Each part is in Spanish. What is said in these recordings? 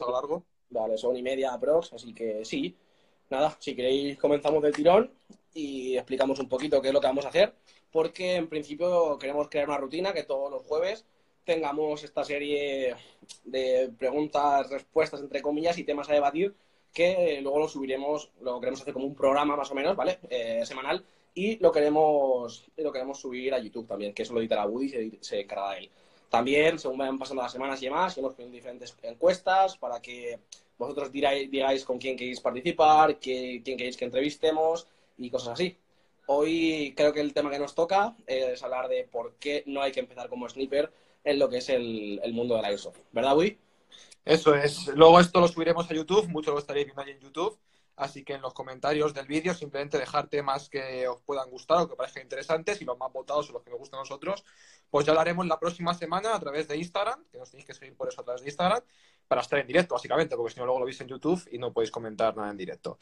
lo largo. Vale, son y media aprox, así que sí. Nada, si queréis comenzamos del tirón y explicamos un poquito qué es lo que vamos a hacer, porque en principio queremos crear una rutina que todos los jueves tengamos esta serie de preguntas, respuestas, entre comillas, y temas a debatir que luego lo subiremos, lo queremos hacer como un programa más o menos, ¿vale? Eh, semanal y lo queremos, lo queremos subir a YouTube también, que eso lo editará Woody y se, se encargará él. También, según vayan pasando las semanas y demás, iremos poniendo diferentes encuestas para que vosotros diráis, digáis con quién queréis participar, quién queréis que entrevistemos y cosas así. Hoy creo que el tema que nos toca es hablar de por qué no hay que empezar como sniper en lo que es el, el mundo del Airsoft. ¿Verdad, Woody? Eso es. Luego esto lo subiremos a YouTube, mucho lo estaréis viendo ahí en YouTube. Así que en los comentarios del vídeo simplemente dejar temas que os puedan gustar o que parezcan interesantes y los más votados son los que nos gustan a nosotros. Pues ya lo haremos la próxima semana a través de Instagram, que nos tenéis que seguir por eso a través de Instagram, para estar en directo, básicamente, porque si no luego lo veis en YouTube y no podéis comentar nada en directo.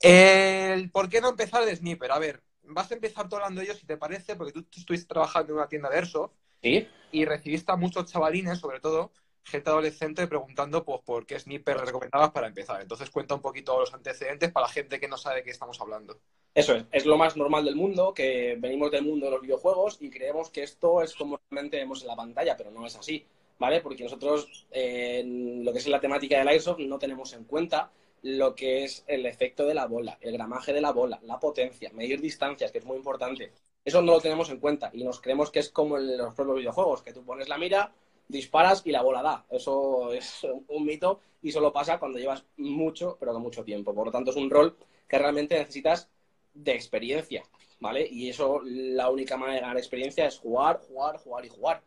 El ¿Por qué no empezar de Sniper? A ver, vas a empezar todo hablando de ello si te parece, porque tú estuviste trabajando en una tienda de Airsoft ¿Sí? y recibiste a muchos chavalines, sobre todo, gente adolescente preguntando pues, por qué sniper recomendabas para empezar. Entonces cuenta un poquito los antecedentes para la gente que no sabe de qué estamos hablando. Eso es, es lo más normal del mundo, que venimos del mundo de los videojuegos y creemos que esto es como realmente vemos en la pantalla, pero no es así, ¿vale? Porque nosotros en lo que es la temática del Airsoft no tenemos en cuenta lo que es el efecto de la bola, el gramaje de la bola, la potencia, medir distancias, que es muy importante. Eso no lo tenemos en cuenta y nos creemos que es como en los propios videojuegos, que tú pones la mira, disparas y la bola da. Eso es un mito y solo pasa cuando llevas mucho, pero con mucho tiempo. Por lo tanto, es un rol que realmente necesitas de experiencia, ¿vale? Y eso, la única manera de ganar experiencia es jugar, jugar, jugar y jugar.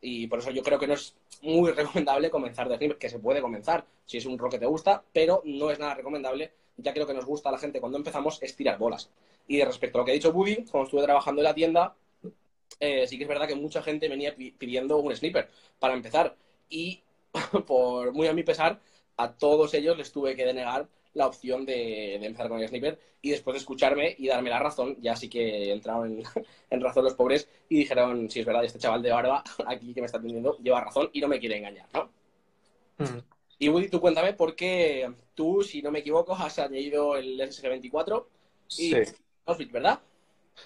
Y por eso yo creo que no es muy recomendable comenzar de sniper, que se puede comenzar si es un rol que te gusta, pero no es nada recomendable, ya que que nos gusta a la gente cuando empezamos es tirar bolas. Y respecto a lo que ha dicho Buddy, cuando estuve trabajando en la tienda, eh, sí que es verdad que mucha gente venía pidiendo un sniper para empezar. Y por muy a mi pesar, a todos ellos les tuve que denegar la opción de, empezar con el sniper y después de escucharme y darme la razón, ya sí que entraron en, razón los pobres y dijeron, si es verdad, este chaval de barba aquí que me está atendiendo lleva razón y no me quiere engañar, ¿no? Mm. Y Woody, tú cuéntame por qué tú, si no me equivoco, has añadido el SSG24 y sí. ¿verdad?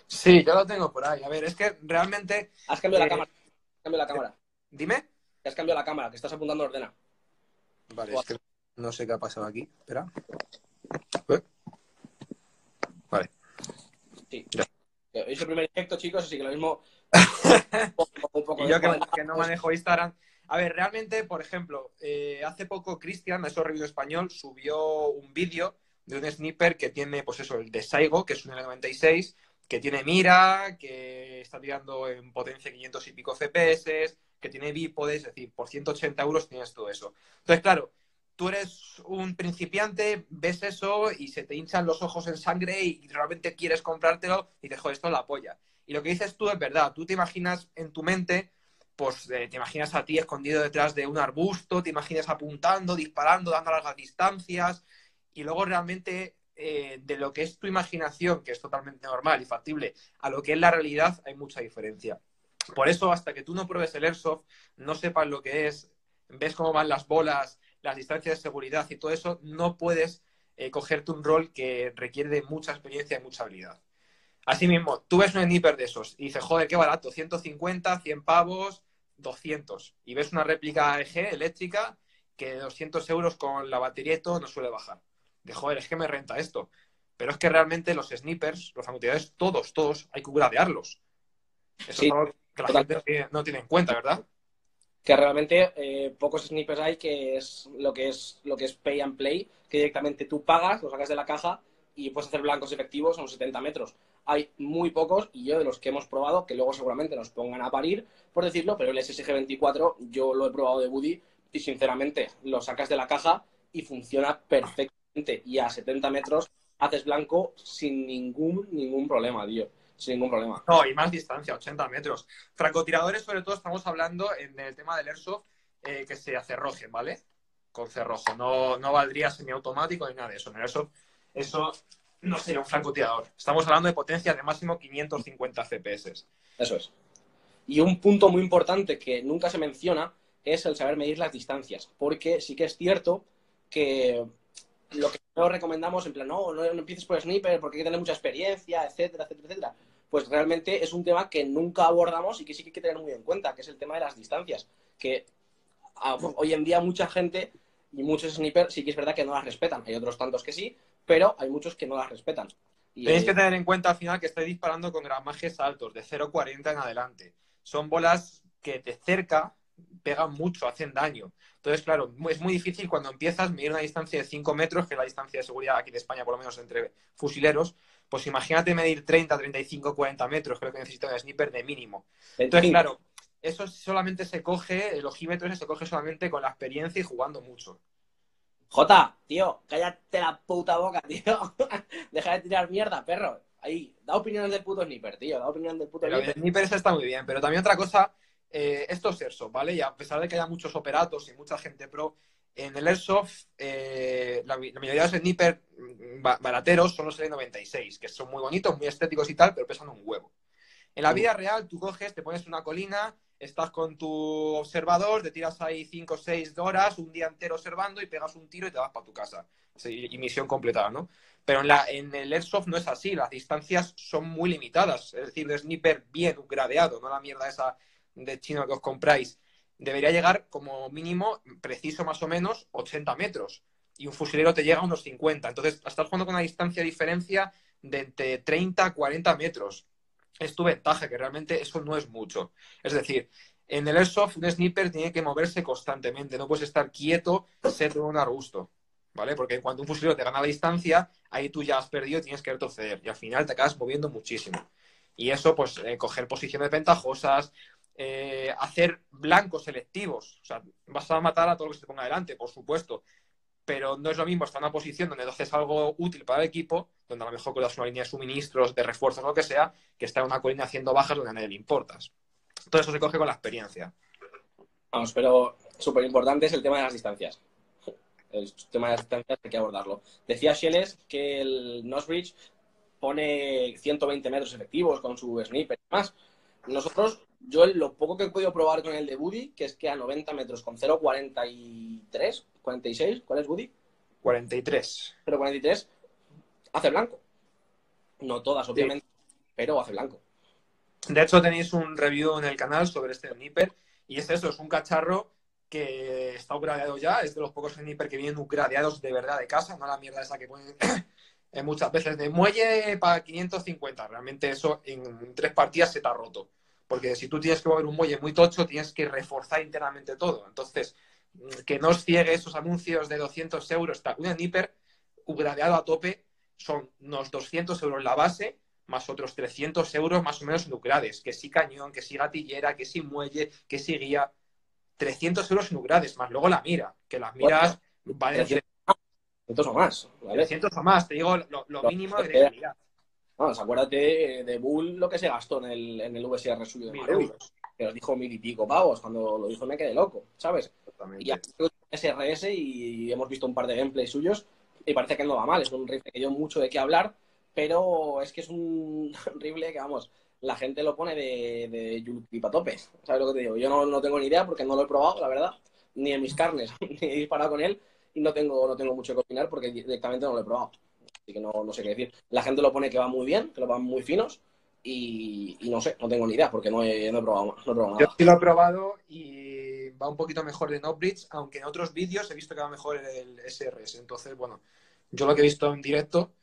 Sí, yo lo tengo por ahí. A ver, es que realmente. Has cambiado la eh, cámara. Has cambiado la cámara. Dime. has cambiado la cámara, que estás apuntando a ordena. Vale, es que no sé qué ha pasado aquí. Espera. Eh. Vale. Sí. Es el primer directo, chicos, así que lo mismo. y yo que, no manejo Instagram. A ver, realmente, por ejemplo, eh, hace poco Cristian, eso Review Español, subió un vídeo de un sniper que tiene, pues eso, el de Saigo, que es un L96, que tiene mira, que está tirando en potencia 500 y pico FPS, que tiene bípodes, es decir, por 180 euros tienes todo eso. Entonces, claro, tú eres un principiante, ves eso y se te hinchan los ojos en sangre y realmente quieres comprártelo y te joder, esto la polla. Y lo que dices tú es verdad, tú te imaginas en tu mente, pues eh, te imaginas a ti escondido detrás de un arbusto, te imaginas apuntando, disparando, dando largas distancias y luego realmente eh, de lo que es tu imaginación, que es totalmente normal y factible, a lo que es la realidad, hay mucha diferencia. Por eso, hasta que tú no pruebes el airsoft, no sepas lo que es, ves cómo van las bolas, las distancias de seguridad y todo eso, no puedes eh, cogerte un rol que requiere de mucha experiencia y mucha habilidad. Asimismo, tú ves un sniper de esos y dices, joder, qué barato, 150, 100 pavos, 200. Y ves una réplica EG eléctrica que de 200 euros con la batería y todo no suele bajar de joder, es que me renta esto. Pero es que realmente los snipers, los francotiradores, todos, todos, hay que gradearlos. Eso es algo que la gente no tiene, en cuenta, ¿verdad? Que realmente eh, pocos snipers hay que es lo que es lo que es pay and play, que directamente tú pagas, lo sacas de la caja y puedes hacer blancos efectivos a unos 70 metros. Hay muy pocos, y yo de los que hemos probado, que luego seguramente nos pongan a parir, por decirlo, pero el SSG-24 yo lo he probado de Buddy y sinceramente lo sacas de la caja y funciona perfecto y a 70 metros haces blanco sin ningún, ningún problema, tío. Sin ningún problema. No, y más distancia, 80 metros. Francotiradores, sobre todo, estamos hablando en el tema del airsoft eh, que se acerrojen, ¿vale? Con cerrojo. No, no valdría semiautomático ni nada de eso. En el airsoft, eso no sería un francotirador. Estamos hablando de potencia de máximo 550 CPS. Eso es. Y un punto muy importante que nunca se menciona es el saber medir las distancias, porque sí que es cierto que lo que nosotros recomendamos, en plan, no, no, empieces por sniper porque hay que tener mucha experiencia, etcétera, etcétera, etcétera, pues realmente es un tema que nunca abordamos y que sí que hay que tener muy en cuenta, que es el tema de las distancias, que hoy en día mucha gente y muchos snipers sí que es verdad que no las respetan, hay otros tantos que sí, pero hay muchos que no las respetan. Tenéis que tener en cuenta al final que estoy disparando con gramajes altos, de 0,40 en adelante. Son bolas que de cerca pegan mucho, hacen daño. Entonces, claro, es muy difícil cuando empiezas a medir una distancia de 5 metros, que es la distancia de seguridad aquí de España, por lo menos entre fusileros. Pues imagínate medir 30, 35, 40 metros, creo que necesita un sniper de mínimo. Entonces, claro, eso solamente se coge, el ojímetro ese se coge solamente con la experiencia y jugando mucho. Jota, tío, cállate la puta boca, tío. Deja de tirar mierda, perro. Ahí, da opiniones del puto sniper, tío. Da opiniones del puto sniper. El sniper ese está muy bien, pero también otra cosa, eh, esto es Airsoft, ¿vale? Y a pesar de que haya muchos operatos y mucha gente pro, en el Airsoft, eh, la, mayoría de los sniper barateros son los L96, que son muy bonitos, muy estéticos y tal, pero pesan un huevo. En la vida real, tú coges, te pones una colina, estás con tu observador, te tiras ahí 5 o 6 horas, un día entero observando y pegas un tiro y te vas para tu casa. Y misión completada, ¿no? Pero en, la, en el Airsoft no es así, las distancias son muy limitadas. Es decir, de sniper bien gradeado, no la mierda esa de chino que os compráis. Debería llegar como mínimo, preciso más o menos, 80 metros. Y un fusilero te llega a unos 50. Entonces, estás jugando con una distancia de diferencia de entre 30 a 40 metros es tu ventaja, que realmente eso no es mucho. Es decir, en el Airsoft un sniper tiene que moverse constantemente, no puedes estar quieto, ser un arbusto, ¿vale? Porque cuando un fusilero te gana la distancia, ahí tú ya has perdido y tienes que retroceder y al final te acabas moviendo muchísimo. Y eso, pues, eh, coger posiciones ventajosas, eh, hacer blancos selectivos. O sea, vas a matar a todo lo que se te ponga delante, por supuesto, pero no es lo mismo estar en una posición donde haces algo útil para el equipo, donde a lo mejor das una línea de suministros, de refuerzos, lo que sea, que estar en una colina haciendo bajas donde a nadie le importas. Todo eso se coge con la experiencia. Vamos, pero súper importante es el tema de las distancias. El tema de las distancias hay que abordarlo. Decía Sheles que el Nosbridge pone 120 metros efectivos con su sniper y demás. Nosotros, yo lo poco que he podido probar con el de Buddy, que es que a 90 metros con 0,43, 46, ¿cuál es Buddy? 43. 0,43, hace blanco. No todas, obviamente, pero hace blanco. De hecho, tenéis un review en el canal sobre este sniper y es eso, es un cacharro que está upgradeado ya, es de los pocos sniper que vienen upgradeados de verdad de casa, no la mierda esa que ponen eh, muchas veces de muelle para 550. Realmente eso en tres partidas se te ha roto. Porque si tú tienes que mover un muelle muy tocho, tienes que reforzar internamente todo. Entonces, mm, que no os ciegue esos anuncios de 200 euros. Un sniper upgradeado a tope son unos 200 euros la base, más otros 300 euros más o menos en. Que si cañón, que si gatillera, que si muelle, que si guía. 300 euros en más luego la mira. Que las miras valen 300 o más. ¿vale? 300 o más, te digo lo, mínimo de. Vamos, acuérdate de Bull lo que se gastó en el, en el VSR suyo de Marui, que nos dijo mil y pico pavos. Cuando lo dijo me quedé loco, ¿sabes? Y aquí SRS y hemos visto un par de gameplays suyos y parece que no va mal. Es un rifle que dio mucho de qué hablar, pero es que es un rifle que, vamos, la gente lo pone de, de para tope. ¿Sabes lo que te digo? Yo no, no tengo ni idea porque no lo he probado, la verdad, ni en mis carnes, ni he disparado con él y no tengo, no tengo mucho que opinar porque directamente no lo he probado. Así que no, no sé qué decir. La gente lo pone que va muy bien, que lo van muy finos y, no sé, no tengo ni idea porque no he, no he, probado, no he probado, nada. Yo sí lo he probado y va un poquito mejor de Notebridge, aunque en otros vídeos he visto que va mejor el SRS. Entonces, bueno, yo lo que he visto en directo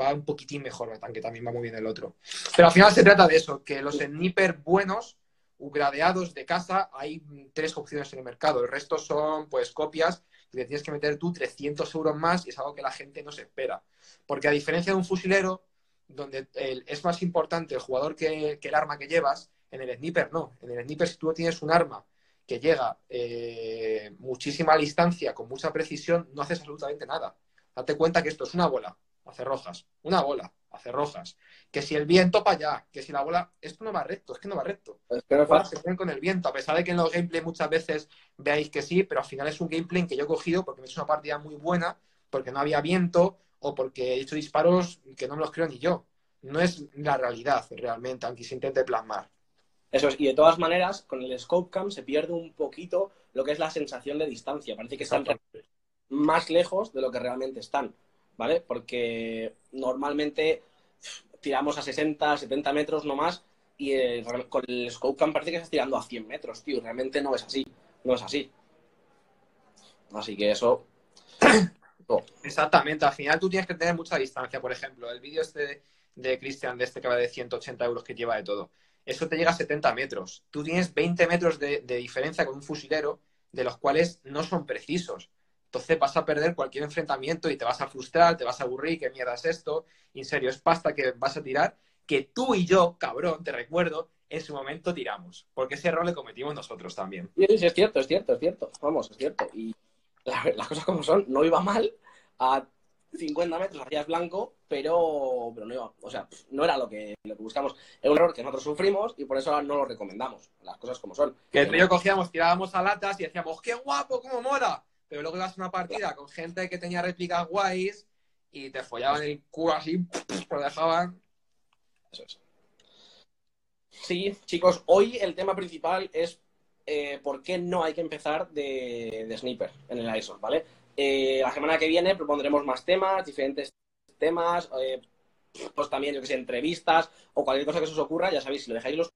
va un poquitín mejor, aunque también va muy bien el otro. Pero al final se trata de eso, que los sniper buenos, gradeados de casa, hay tres opciones en el mercado. El resto son pues copias y tienes que meter tú 300 euros más y es algo que la gente no se espera. Porque a diferencia de un fusilero, donde es más importante el jugador que, el arma que llevas, en el sniper no. En el sniper, si tú tienes un arma que llega eh, muchísima distancia, con mucha precisión, no haces absolutamente nada. Date cuenta que esto es una bola, hace rojas, una bola, hace rojas. Que si el viento para allá, que si la bola, esto no va recto, es que no va recto. Es que no se ponen con el viento, a pesar de que en los gameplay muchas veces veáis que sí, pero al final es un gameplay que yo he cogido porque me he hecho una partida muy buena, porque no había viento o porque he hecho disparos que no me los creo ni yo. No es la realidad realmente, aunque se intente plasmar. Eso es, y de todas maneras, con el scope cam se pierde un poquito lo que es la sensación de distancia. Parece que están más lejos de lo que realmente están, ¿vale? Porque normalmente tiramos a 60, 70 metros no más y con el scope cam parece que estás tirando a 100 metros, tío. Realmente no es así, no es así. Así que eso... Exactamente, al final tú tienes que tener mucha distancia. Por ejemplo, el vídeo este de Cristian, de este que va de 180 euros que lleva de todo eso te llega a 70 metros. Tú tienes 20 metros de, diferencia con un fusilero, de los cuales no son precisos. Entonces vas a perder cualquier enfrentamiento y te vas a frustrar, te vas a aburrir, ¿qué mierda es esto? en serio, es pasta que vas a tirar, que tú y yo, cabrón, te recuerdo, en su momento tiramos. Porque ese error le cometimos nosotros también. Sí, es cierto, es cierto, es cierto. Vamos, es cierto. Y las cosas como son, no iba mal a 50 metros hacías blanco, pero, pero no iba, o sea, no era lo que, lo que buscamos. Es un error que nosotros sufrimos y por eso no lo recomendamos, las cosas como son. Que el yo cogíamos, tirábamos a latas y decíamos, ¡qué guapo, cómo mola! Pero luego ibas a una partida con gente que tenía réplicas guays y te follaban el culo así, lo dejaban. Eso es. Sí, chicos, hoy el tema principal es eh, por qué no hay que empezar de, de sniper en el ISO, ¿vale? Eh, la semana que viene propondremos más temas, diferentes temas, eh, pues también, yo que sé, entrevistas o cualquier cosa que se os ocurra, ya sabéis, si lo dejáis en los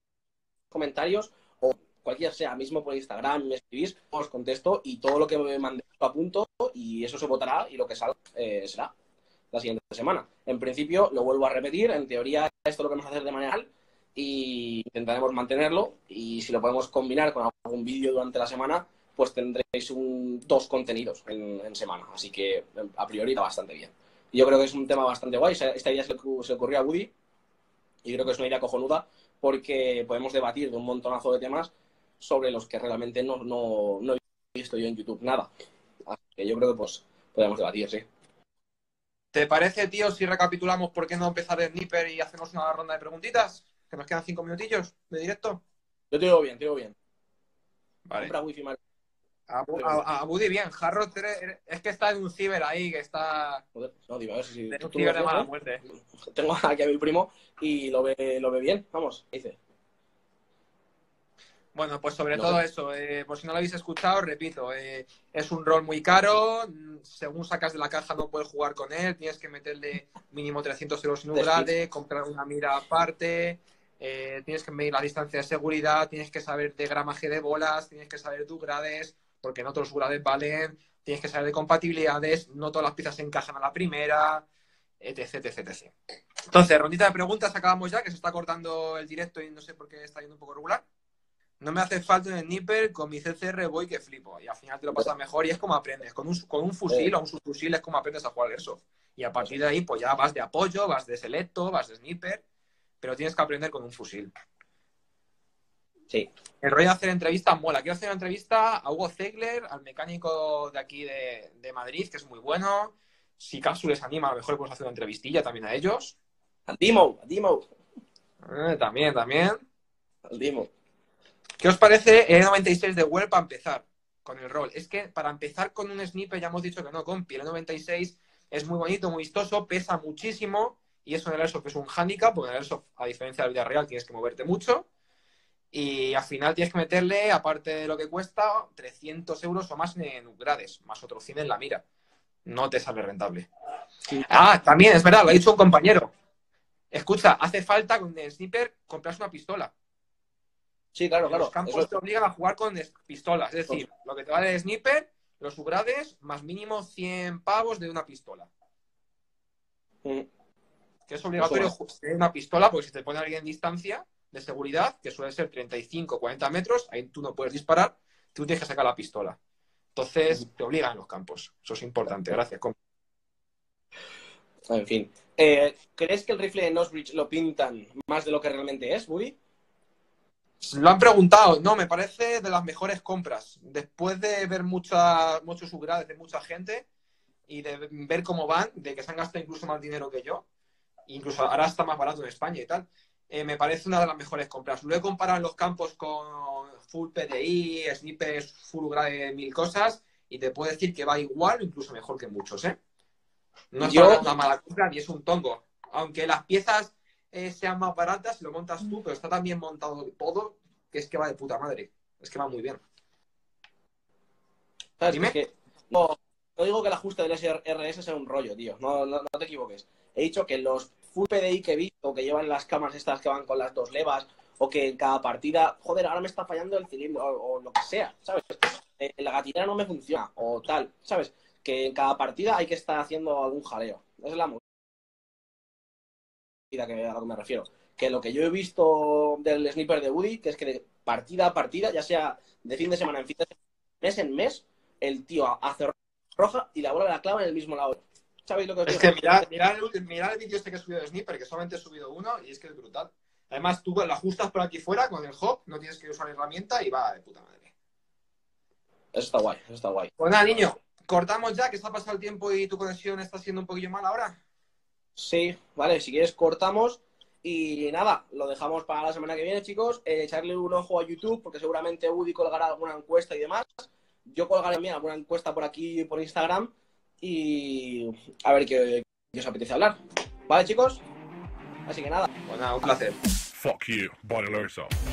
comentarios o cualquier sea, mismo por Instagram, me escribís, os contesto y todo lo que me mandéis lo apunto y eso se votará y lo que salga eh, será la siguiente semana. En principio, lo vuelvo a repetir, en teoría esto lo vamos a hacer de manera y intentaremos mantenerlo y si lo podemos combinar con algún vídeo durante la semana, pues tendréis un, dos contenidos en, semana. Así que a priori está bastante bien. Yo creo que es un tema bastante guay. Esta idea se, se ocurrió a Woody y creo que es una idea cojonuda porque podemos debatir de un montonazo de temas sobre los que realmente no, no, no he visto yo en YouTube nada. Así que yo creo que pues podemos debatir, sí. ¿Te parece, tío, si recapitulamos por qué no empezar el Sniper y hacemos una ronda de preguntitas? Que nos quedan cinco minutillos de directo. Yo te digo bien, te digo bien. Vale. A, Buddy bien, Jarro es que está en un ciber ahí, que está. No, digo, a ver si. un ciber de mala muerte. Tengo aquí a mi primo y lo ve, lo ve bien, vamos, dice. Bueno, pues sobre todo eso, eh, por si no lo habéis escuchado, repito, eh, es un rol muy caro, según sacas de la caja no puedes jugar con él, tienes que meterle mínimo 300 euros en un grade, comprar una mira aparte, eh, tienes que medir la distancia de seguridad, tienes que saber de gramaje de bolas, tienes que saber tus grades, porque no todos los grades valen, tienes que saber de compatibilidades, no todas las piezas se encajan a la primera, etc, etc, etc. Entonces, rondita de preguntas, acabamos ya, que se está cortando el directo y no sé por qué está yendo un poco regular. No me hace falta un sniper, con mi CCR voy que flipo. Y al final te lo pasas mejor y es como aprendes. Con un, con un fusil o un subfusil es como aprendes a jugar Airsoft. Y a partir de ahí, pues ya vas de apoyo, vas de selecto, vas de sniper, pero tienes que aprender con un fusil. Sí. El rollo de hacer entrevistas mola. Quiero hacer una entrevista a Hugo Zegler, al mecánico de aquí de, Madrid, que es muy bueno. Si Capsu les anima, a lo mejor podemos hacer una entrevistilla también a ellos. Al Dimo, al Dimo. Eh, también, también. Al Dimo. ¿Qué os parece el 96 de web para empezar con el rol? Es que para empezar con un sniper ya hemos dicho que no, compi. El 96 es muy bonito, muy vistoso, pesa muchísimo y eso en el Airsoft es un handicap, porque en el Airsoft, a diferencia de la vida real, tienes que moverte mucho. Y al final tienes que meterle, aparte de lo que cuesta, 300 euros o más en upgrades, más otro 100 en la mira. No te sale rentable. Ah, también, es verdad, lo ha dicho un compañero. Escucha, hace falta con el sniper comprarse una pistola. Sí, claro, claro. Los campos te obligan a jugar con pistolas. Es decir, lo que te vale el sniper, los upgrades, más mínimo 100 pavos de una pistola. Mm. Que es obligatorio tener una pistola, porque si te pone alguien en distancia, de seguridad, que suele ser 35, 40 metros, ahí tú no puedes disparar, tú tienes que sacar la pistola. Entonces, te obligan los campos. Eso es importante. Gracias. En fin. Eh, ¿Crees que el rifle de Nosbridge lo pintan más de lo que realmente es, Woody? Lo han preguntado. No, me parece de las mejores compras. Después de ver mucha, muchos subgrades de mucha gente y de ver cómo van, de que se han gastado incluso más dinero que yo, incluso ahora está más barato en España y tal, eh, me parece una de las mejores compras. Lo he comparado en los campos con full PDI, snippers, full grade, mil cosas, y te puedo decir que va igual o incluso mejor que muchos, ¿eh? No es una mala compra ni es un tongo. Aunque las piezas eh, sean más baratas, lo montas tú, pero está tan bien montado todo, que es que va de puta madre. Es que va muy bien. ¿Sabes? Dime. Es que no, no digo que el ajuste del SRS sea un rollo, tío. No, no, no te equivoques. He dicho que los Full PDI que he visto, que llevan las cámaras estas que van con las dos levas, o que en cada partida, joder, ahora me está fallando el cilindro, o, o lo que sea, ¿sabes? Eh, la gatinera no me funciona, o tal, ¿sabes? Que en cada partida hay que estar haciendo algún jaleo. Esa es la que, a lo que me refiero. Que lo que yo he visto del sniper de Woody, que es que partida a partida, ya sea de fin de semana en fin de semana, mes en mes, el tío hace roja y la bola la clava en el mismo lado. ¿Sabéis lo que os Es digo? que mirad, mirad el, mirad el vídeo este que he subido de Sniper, que solamente he subido uno y es que es brutal. Además, tú lo ajustas por aquí fuera con el hop, no tienes que usar herramienta y va de puta madre. Eso está guay, eso está guay. Pues nada, niño, cortamos ya, que está pasado el tiempo y tu conexión está siendo un poquillo mal ahora. Sí, vale, si quieres cortamos y nada, lo dejamos para la semana que viene, chicos. Eh, echarle un ojo a YouTube porque seguramente Woody colgará alguna encuesta y demás. Yo colgaré también alguna encuesta por aquí por Instagram y a ver qué, qué os apetece hablar. ¿Vale, chicos? Así que nada. Pues nada, un placer. Fuck you.